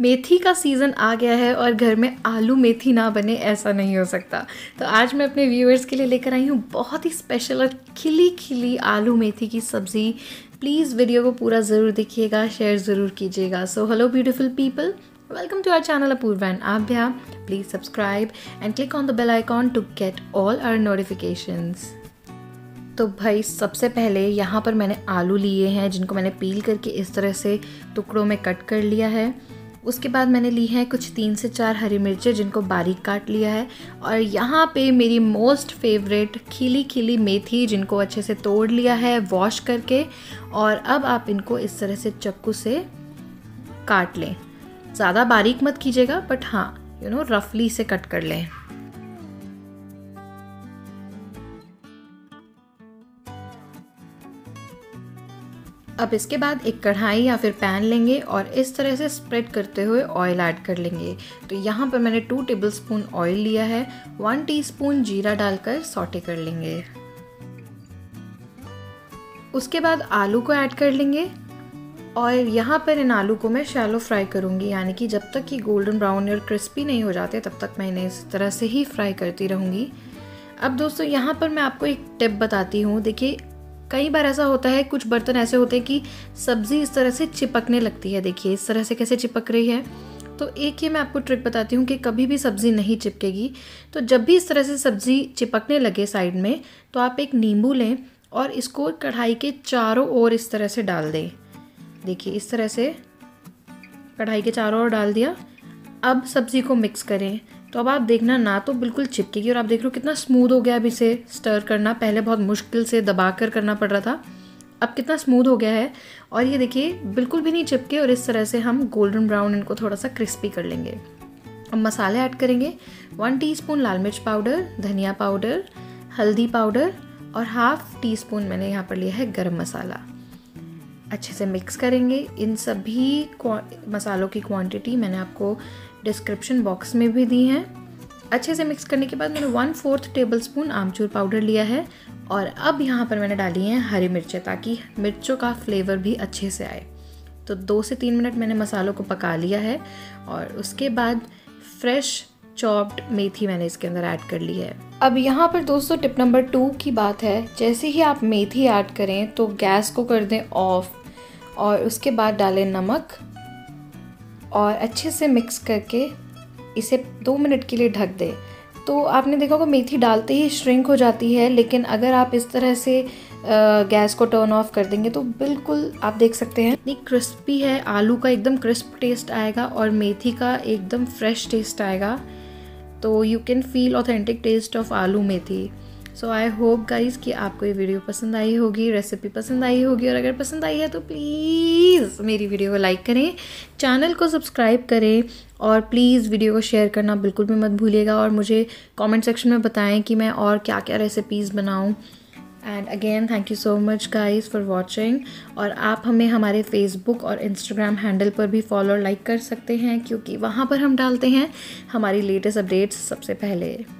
मेथी का सीज़न आ गया है और घर में आलू मेथी ना बने, ऐसा नहीं हो सकता। तो आज मैं अपने व्यूअर्स के लिए लेकर आई हूँ बहुत ही स्पेशल और खिली खिली आलू मेथी की सब्ज़ी। प्लीज़ वीडियो को पूरा ज़रूर देखिएगा शेयर ज़रूर कीजिएगा। So hello beautiful people welcome to our channel Apoorva and Abhya please subscribe and click on the bell icon to get all our notifications तो भाई, सबसे पहले यहाँ पर मैंने आलू लिए हैं, जिनको मैंने पील करके इस तरह से टुकड़ों में कट कर लिया है। उसके बाद मैंने ली है कुछ तीन से चार हरी मिर्चें जिनको बारीक काट लिया है। और यहाँ पे मेरी मोस्ट फेवरेट खीली खिली मेथी जिनको अच्छे से तोड़ लिया है वॉश करके। और अब आप इनको इस तरह से चक्कू से काट लें। ज़्यादा बारीक मत कीजिएगा बट हाँ यू नो रफली से कट कर लें। अब इसके बाद एक कढ़ाई या फिर पैन लेंगे और इस तरह से स्प्रेड करते हुए ऑयल ऐड कर लेंगे। तो यहाँ पर मैंने टू टेबल स्पून ऑयल लिया है वन टीस्पून जीरा डालकर सॉटे कर लेंगे। उसके बाद आलू को ऐड कर लेंगे। और यहाँ पर इन आलू को मैं शैलो फ्राई करूँगी, यानी कि जब तक कि गोल्डन ब्राउन और क्रिस्पी नहीं हो जाते, तब तक मैं इन्हें इस तरह से ही फ्राई करती रहूँगी। अब दोस्तों, यहाँ पर मैं आपको एक टिप बताती हूँ। देखिए कई बार ऐसा होता है, कुछ बर्तन ऐसे होते हैं कि सब्ज़ी इस तरह से चिपकने लगती है, देखिए, इस तरह से कैसे चिपक रही है। तो एक ये मैं आपको ट्रिक बताती हूँ कि कभी भी सब्ज़ी नहीं चिपकेगी। तो जब भी इस तरह से सब्ज़ी चिपकने लगे साइड में तो आप एक नींबू लें और इसको कढ़ाई के चारों ओर इस तरह से डाल दें। देखिए, इस तरह से कढ़ाई के चारों ओर डाल दिया। अब सब्ज़ी को मिक्स करें। तो अब आप देखना, ना तो बिल्कुल चिपकेगी और आप देख रहे हो कितना स्मूथ हो गया अब इसे स्टर करना। पहले बहुत मुश्किल से दबा कर करना पड़ रहा था, अब कितना स्मूथ हो गया है। और ये देखिए, बिल्कुल भी नहीं चिपके और इस तरह से हम गोल्डन ब्राउन इनको थोड़ा सा क्रिस्पी कर लेंगे। अब मसाले ऐड करेंगे। वन टीस्पून लाल मिर्च पाउडर धनिया पाउडर हल्दी पाउडर और हाफ़ टी स्पून मैंने यहाँ पर लिया है गरम मसाला। अच्छे से मिक्स करेंगे। इन सभी मसालों की क्वांटिटी मैंने आपको डिस्क्रिप्शन बॉक्स में भी दी हैं। अच्छे से मिक्स करने के बाद मैंने one fourth tablespoon amchur powder लिया है और अब यहाँ पर मैंने डाली हैं हरी मिर्चें ताकि मिर्चों का फ्लेवर भी अच्छे से आए। तो दो से तीन मिनट मैंने मसालों को पका लिया है और उसके बाद फ्रेश चॉप्ड मेथी मैंने इसके अंदर ऐड कर ली है। अब यहाँ पर दोस्तों टिप नंबर टू की बात है। जैसे ही आप मेथी ऐड करें तो गैस को कर दें ऑफ़ और उसके बाद डालें नमक और अच्छे से मिक्स करके इसे दो मिनट के लिए ढक दें। तो आपने देखा होगा मेथी डालते ही श्रिंक हो जाती है, लेकिन अगर आप इस तरह से गैस को टर्न ऑफ़ कर देंगे तो बिल्कुल आप देख सकते हैं। इतनी क्रिस्पी है, आलू का एकदम क्रिस्प टेस्ट आएगा और मेथी का एकदम फ्रेश टेस्ट आएगा। तो you can feel authentic taste of aloo methi. So I hope guys कि आपको ये वीडियो पसंद आई होगी रेसिपी पसंद आई होगी, और अगर पसंद आई है तो प्लीज़ मेरी वीडियो को लाइक करें चैनल को सब्सक्राइब करें, और प्लीज़ वीडियो को शेयर करना बिल्कुल भी मत भूलिएगा, और मुझे कमेंट सेक्शन में बताएँ कि मैं और क्या क्या रेसिपीज़ बनाऊँ। And again thank you so much guys for watching और आप हमें हमारे फेसबुक और इंस्टाग्राम हैंडल पर भी फॉलो और लाइक कर सकते हैं, क्योंकि वहाँ पर हम डालते हैं हमारी लेटेस्ट अपडेट्स सबसे पहले।